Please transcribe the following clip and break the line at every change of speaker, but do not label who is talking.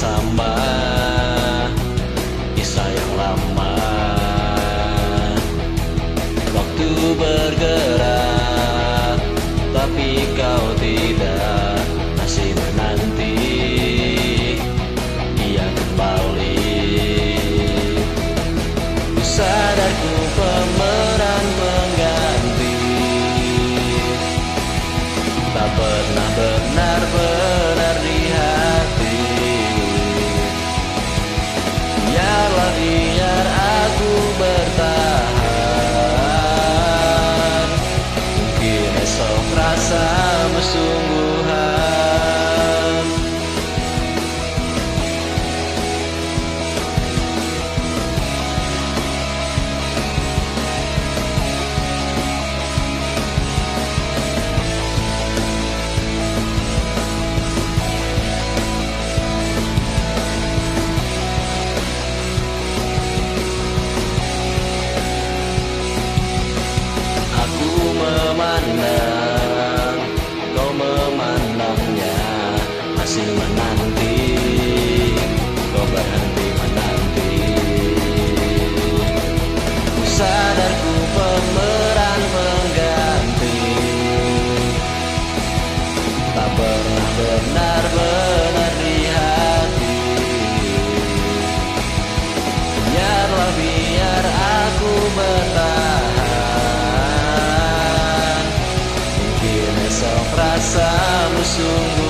bersama kisah yang lama. Waktu bergerak believe. memandang Kau memandangnya Masih menanti. Kau berhenti menanti. Sadarku pemenang so